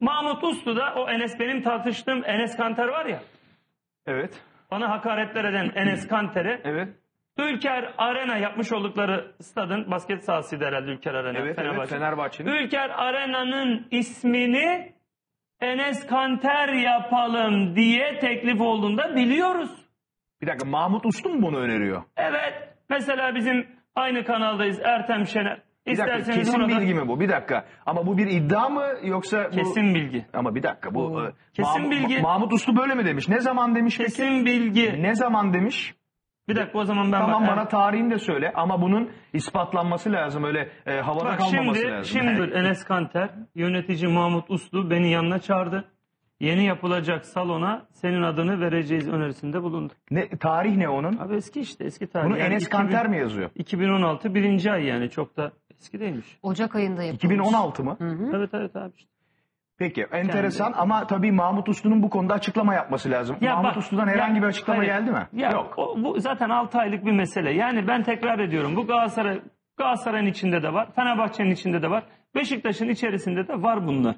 Mahmut Uslu da o Enes benim tartıştığım Enes Kanter var ya. Evet. Bana hakaretler eden Enes Kanter'e Evet. Ülker Arena yapmış oldukları stadın basket sahasıydı herhalde Ülker Arena. Evet. evet. Fenerbahçe. Fenerbahçe'nin. Ülker Arena'nın ismini Enes Kanter yapalım diye teklif olduğunda biliyoruz. Bir dakika Mahmut Uslu mu bunu öneriyor? Evet. Mesela bizim aynı kanaldayız Ertem Şener. Bir dakika İsterseniz kesin da- bilgi mi bu? Bir dakika. Ama bu bir iddia mı yoksa bu... Kesin bilgi. Ama bir dakika bu... e, Kesin Mahmut- bilgi. Mahmut Uslu böyle mi demiş? Ne zaman demiş peki? Kesin bilgi. Ne zaman demiş? Bir dakika o zaman ben Tamam bana tarihini de söyle ama bunun ispatlanması lazım öyle e, havada Bak kalmaması şimdi, lazım. şimdi Enes Kanter, yönetici Mahmut Uslu beni yanına çağırdı. Yeni yapılacak salona senin adını vereceğiz önerisinde bulundu. ne, tarih ne onun? Abi eski işte eski tarih. Bunu Yani Enes 2000 Kanter mi yazıyor? 2016 birinci ay yani çok da eski değilmiş. Ocak ayında yapılmış. 2016 mı? Evet evet abi işte. Peki enteresan ama tabii Mahmut Uslu'nun bu konuda açıklama yapması lazım. Mahmut bak, Uslu'dan herhangi ya, bir açıklama hayır. geldi mi? Ya, Yok. O, bu zaten 6 aylık bir mesele. Yani ben tekrar ediyorum. Bu Galatasaray Galatasaray'ın içinde de var. Fenerbahçe'nin içinde de var. Beşiktaş'ın içerisinde de var bunlar.